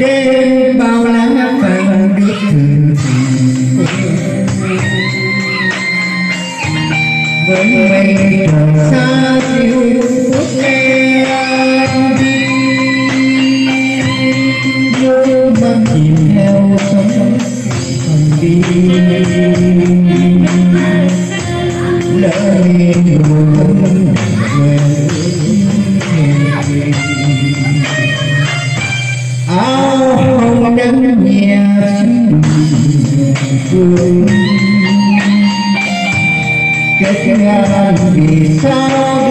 đêm bao lá vàng được thường với mây trời xa diêu quốc em đi. Như băng chìm theo sóng đi. Lỡ người buồn về que te han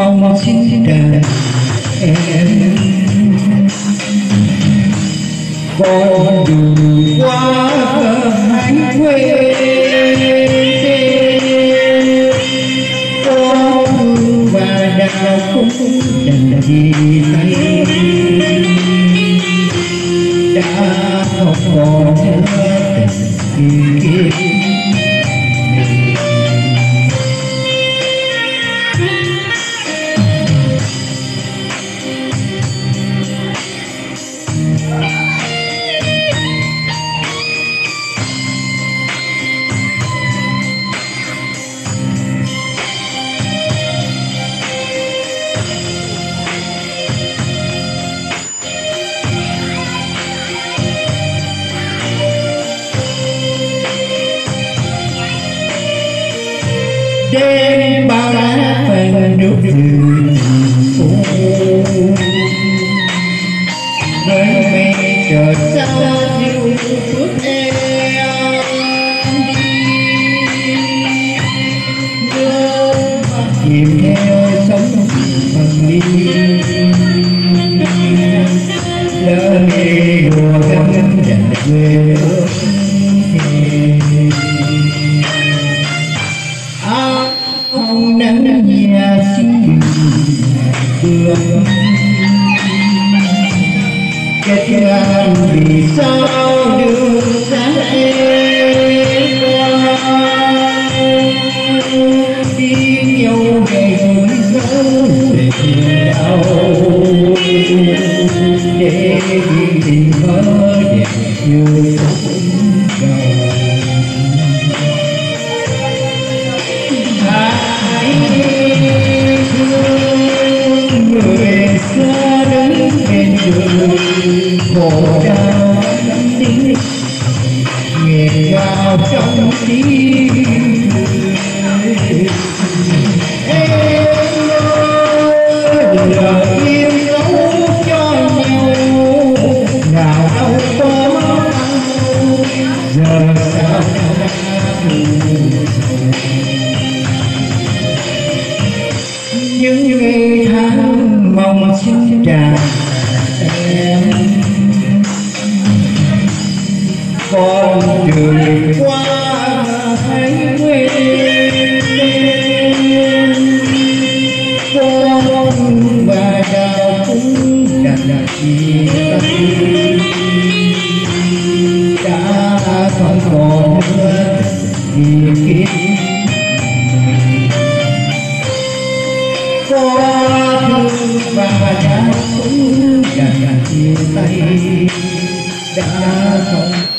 mong bóng xin đời em. Con đường qua hai quê con và đào cũng đành gì tay đã không còn nữa tình kia đêm bao lá phèn nước rừng nơi với chờ sao diệu phước em đi. Chìm theo sóng phần đi kết ngàn vì sao đường xa đi nhau ngày vui dấu để tìm đau để đi tìm mơ đẹp như đứng bên đường khổ đau tiếng nghẹn ngào trong tim con đường qua hai nguyên con và đào cũng đã đã chia đã không còn nữa thì kiếp và đã cũng đã chia tay đã không